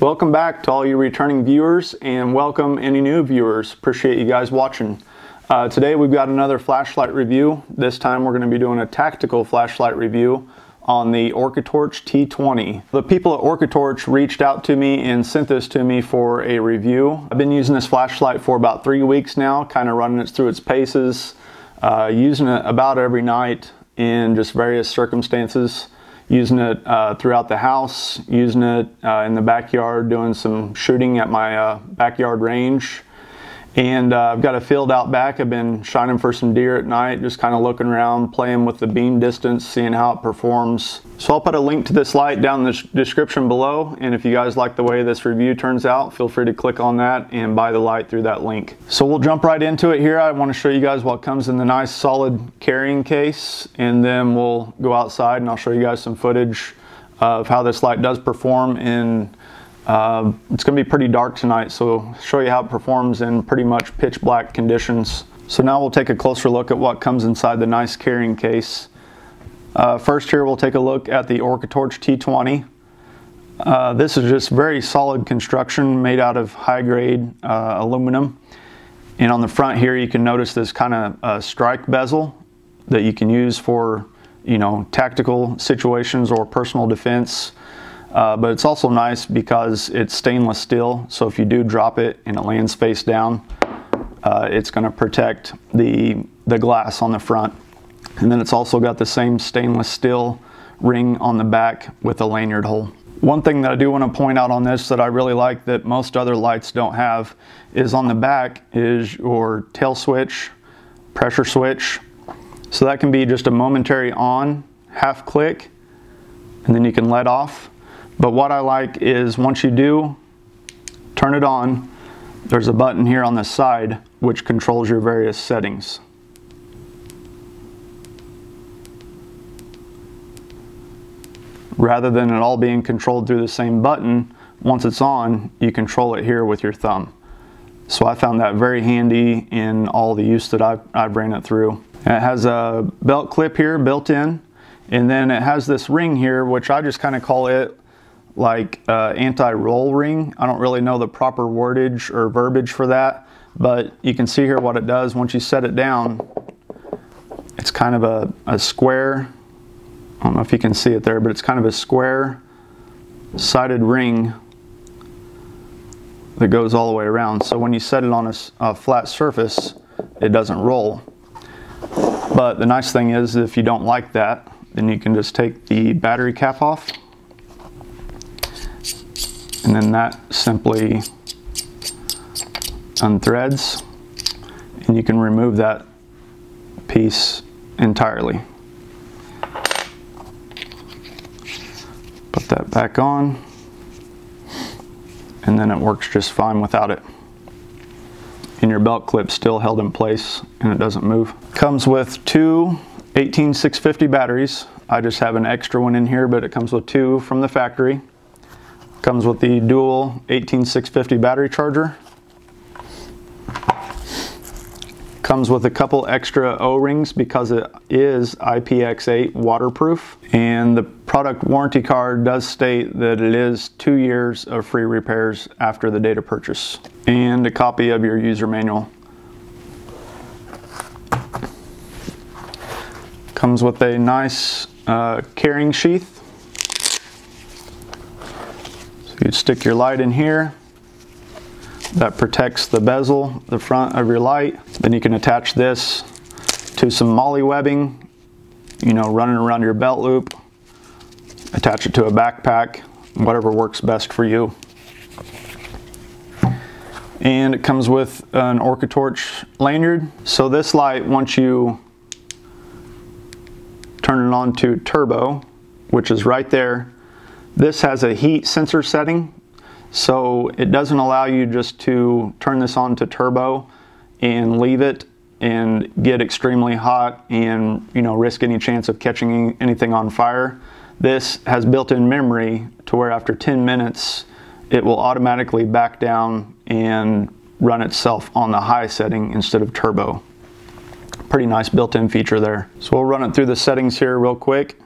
Welcome back to all you returning viewers and welcome any new viewers. Appreciate you guys watching. Uh, today we've got another flashlight review. This time we're going to be doing a tactical flashlight review on the Orcatorch T20. The people at Orcatorch reached out to me and sent this to me for a review. I've been using this flashlight for about three weeks now, kind of running it through its paces, uh, using it about every night in just various circumstances using it uh, throughout the house, using it uh, in the backyard, doing some shooting at my uh, backyard range. And uh, I've got a field out back. I've been shining for some deer at night, just kind of looking around, playing with the beam distance, seeing how it performs. So I'll put a link to this light down in the description below. And if you guys like the way this review turns out, feel free to click on that and buy the light through that link. So we'll jump right into it here. I want to show you guys what comes in the nice solid carrying case. And then we'll go outside and I'll show you guys some footage of how this light does perform in uh, it's going to be pretty dark tonight, so I'll show you how it performs in pretty much pitch black conditions. So now we'll take a closer look at what comes inside the nice carrying case. Uh, first here we'll take a look at the Orcatorch T20. Uh, this is just very solid construction made out of high grade uh, aluminum. And on the front here you can notice this kind of uh, strike bezel that you can use for you know tactical situations or personal defense. Uh, but it's also nice because it's stainless steel, so if you do drop it and it lands face down, uh, it's going to protect the, the glass on the front. And then it's also got the same stainless steel ring on the back with a lanyard hole. One thing that I do want to point out on this that I really like that most other lights don't have is on the back is your tail switch, pressure switch. So that can be just a momentary on, half click, and then you can let off. But what I like is once you do turn it on, there's a button here on the side which controls your various settings. Rather than it all being controlled through the same button, once it's on, you control it here with your thumb. So I found that very handy in all the use that I've, I've ran it through. it has a belt clip here built in, and then it has this ring here, which I just kind of call it like uh, anti-roll ring. I don't really know the proper wordage or verbiage for that, but you can see here what it does. Once you set it down, it's kind of a, a square, I don't know if you can see it there, but it's kind of a square sided ring that goes all the way around. So when you set it on a, a flat surface, it doesn't roll. But the nice thing is if you don't like that, then you can just take the battery cap off and then that simply unthreads and you can remove that piece entirely. Put that back on and then it works just fine without it. And your belt clip still held in place and it doesn't move. Comes with two 18650 batteries. I just have an extra one in here, but it comes with two from the factory. Comes with the dual 18650 battery charger. Comes with a couple extra O-rings because it is IPX8 waterproof. And the product warranty card does state that it is two years of free repairs after the date of purchase. And a copy of your user manual. Comes with a nice uh, carrying sheath You'd stick your light in here. That protects the bezel, the front of your light. Then you can attach this to some MOLLE webbing, you know, running around your belt loop. Attach it to a backpack, whatever works best for you. And it comes with an Orcatorch lanyard. So this light, once you turn it on to turbo, which is right there, this has a heat sensor setting, so it doesn't allow you just to turn this on to turbo and leave it and get extremely hot and you know risk any chance of catching anything on fire. This has built-in memory to where after 10 minutes it will automatically back down and run itself on the high setting instead of turbo. Pretty nice built-in feature there. So we'll run it through the settings here real quick.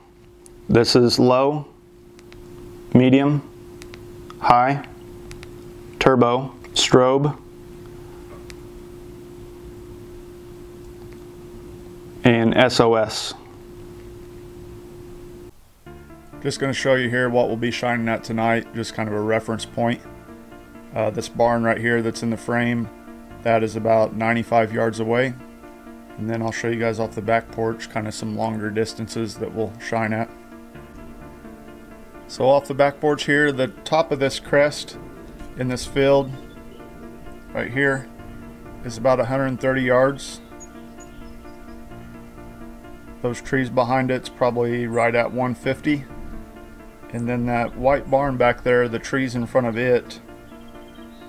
This is low, medium, high. turbo, strobe, and SOS. Just going to show you here what we'll be shining at tonight, just kind of a reference point. Uh, this barn right here that's in the frame, that is about 95 yards away. And then I'll show you guys off the back porch, kind of some longer distances that we'll shine at. So off the back porch here, the top of this crest in this field right here is about 130 yards. Those trees behind it's probably right at 150. And then that white barn back there, the trees in front of it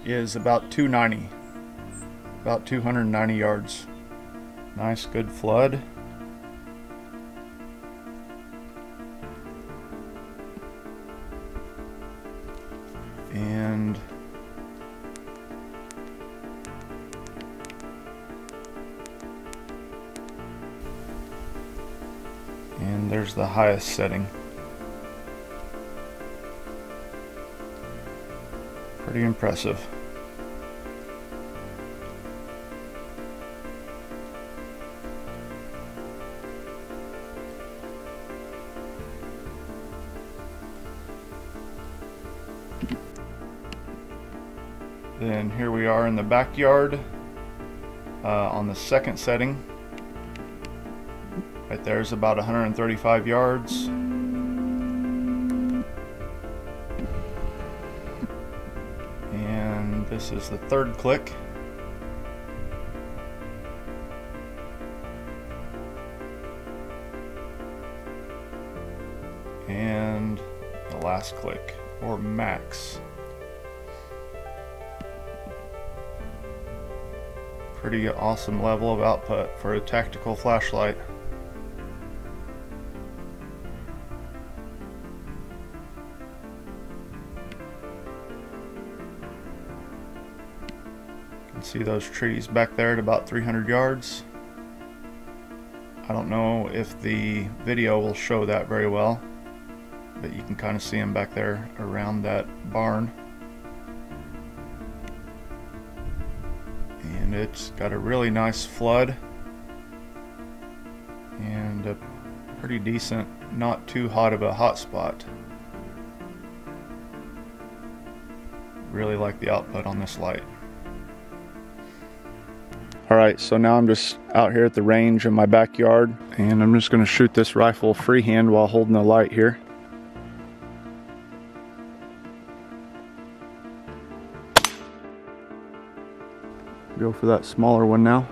is about 290. About 290 yards. Nice, good flood. And there's the highest setting. Pretty impressive. Then here we are in the backyard uh, on the second setting. Right there is about 135 yards. And this is the third click. And the last click, or max. Pretty awesome level of output for a tactical flashlight. See those trees back there at about 300 yards. I don't know if the video will show that very well, but you can kind of see them back there around that barn. and it's got a really nice flood and a pretty decent not too hot of a hot spot really like the output on this light all right so now I'm just out here at the range in my backyard and I'm just going to shoot this rifle freehand while holding the light here Go for that smaller one now.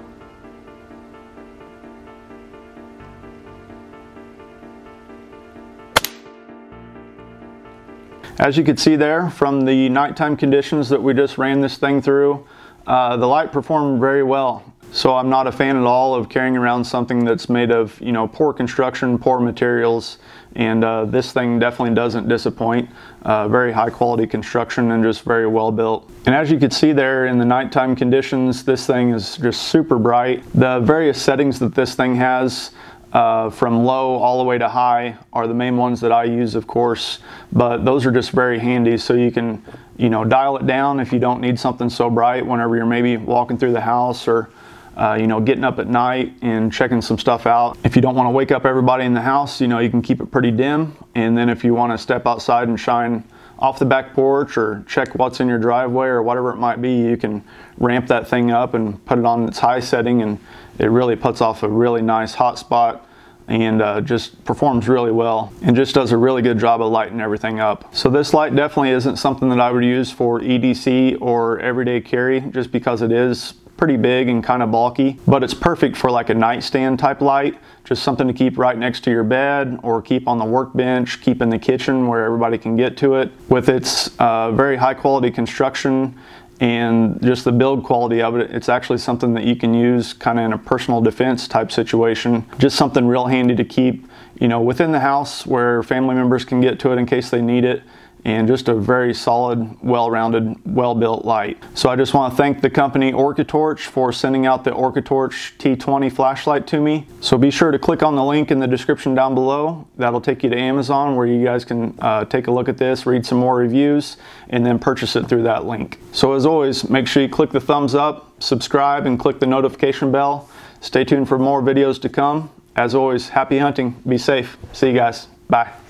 As you can see there from the nighttime conditions that we just ran this thing through, uh, the light performed very well. So I'm not a fan at all of carrying around something that's made of, you know, poor construction, poor materials, and uh, this thing definitely doesn't disappoint. Uh, very high quality construction and just very well built. And as you can see there in the nighttime conditions, this thing is just super bright. The various settings that this thing has, uh, from low all the way to high are the main ones that I use of course but those are just very handy so you can you know dial it down if you don't need something so bright whenever you're maybe walking through the house or uh, you know, getting up at night and checking some stuff out. If you don't want to wake up everybody in the house, you know, you can keep it pretty dim. And then if you want to step outside and shine off the back porch or check what's in your driveway or whatever it might be, you can ramp that thing up and put it on its high setting and it really puts off a really nice hot spot and uh, just performs really well and just does a really good job of lighting everything up. So this light definitely isn't something that I would use for EDC or everyday carry just because it is pretty big and kind of bulky, but it's perfect for like a nightstand type light, just something to keep right next to your bed or keep on the workbench, keep in the kitchen where everybody can get to it. With its uh, very high quality construction and just the build quality of it, it's actually something that you can use kind of in a personal defense type situation. Just something real handy to keep, you know, within the house where family members can get to it in case they need it and just a very solid, well-rounded, well-built light. So I just want to thank the company OrcaTorch for sending out the OrcaTorch T20 flashlight to me. So be sure to click on the link in the description down below. That'll take you to Amazon where you guys can uh, take a look at this, read some more reviews, and then purchase it through that link. So as always, make sure you click the thumbs up, subscribe, and click the notification bell. Stay tuned for more videos to come. As always, happy hunting. Be safe. See you guys. Bye.